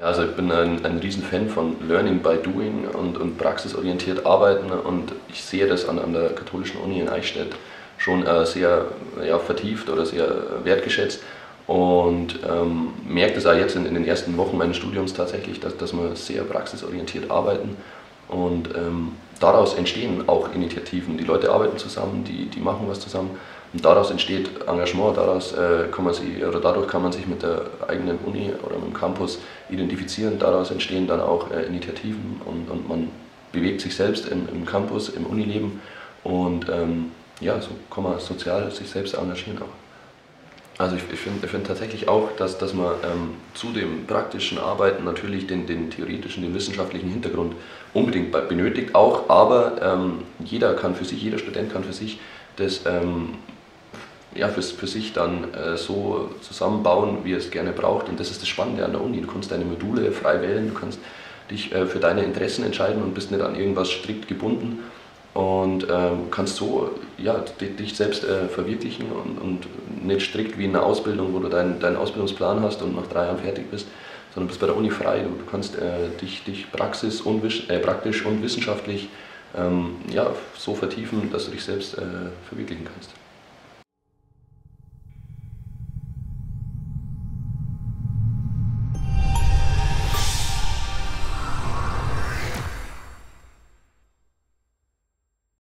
Also ich bin ein, ein Riesenfan von Learning by Doing und, und praxisorientiert arbeiten und ich sehe das an, an der katholischen Uni in Eichstätt schon äh, sehr ja, vertieft oder sehr wertgeschätzt und ähm, merke das auch jetzt in, in, den ersten Wochen meines Studiums tatsächlich, dass, dass wir sehr praxisorientiert arbeiten und ähm, daraus entstehen auch Initiativen. Die Leute arbeiten zusammen, die, die machen was zusammen und daraus entsteht Engagement, daraus, äh, kann man sich, oder dadurch kann man sich mit der eigenen Uni oder mit dem Campus identifizieren. Daraus entstehen dann auch äh, Initiativen und, und man bewegt sich selbst im, im Campus, im Unileben und ähm, ja, so kann man sozial sich selbst engagieren auch. Also ich, ich finde find tatsächlich auch, dass, dass man ähm, zu dem praktischen Arbeiten natürlich den, den theoretischen, den wissenschaftlichen Hintergrund unbedingt benötigt auch, aber ähm, jeder kann für sich, jeder Student kann für sich das ähm, ja, für, für sich dann äh, so zusammenbauen, wie er es gerne braucht. Und das ist das Spannende an der Uni. Du kannst deine Module frei wählen, du kannst dich äh, für deine Interessen entscheiden und bist nicht an irgendwas strikt gebunden und ähm, kannst so ja, dich selbst äh, verwirklichen und, und, nicht strikt wie in einer Ausbildung, wo du deinen, deinen Ausbildungsplan hast und nach drei Jahren fertig bist, sondern bist bei der Uni frei. Du kannst äh, dich, dich praxis und, äh, praktisch und wissenschaftlich ähm, ja, so vertiefen, dass du dich selbst äh, verwirklichen kannst.